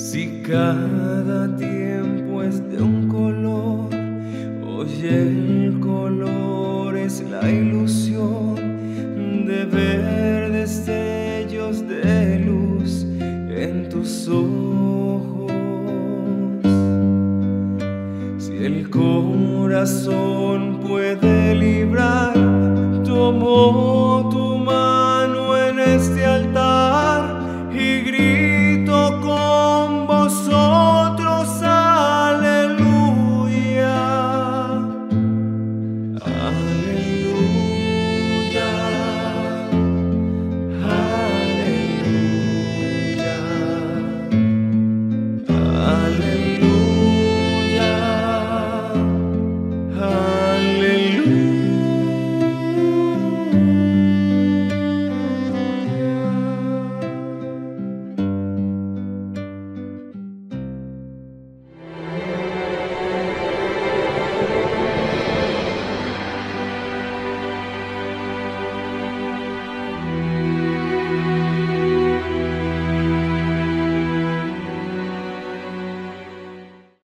Si cada tiempo es de un color, hoy el color es la ilusión de ver destellos de luz en tus ojos. Si el corazón puede librar tu amor,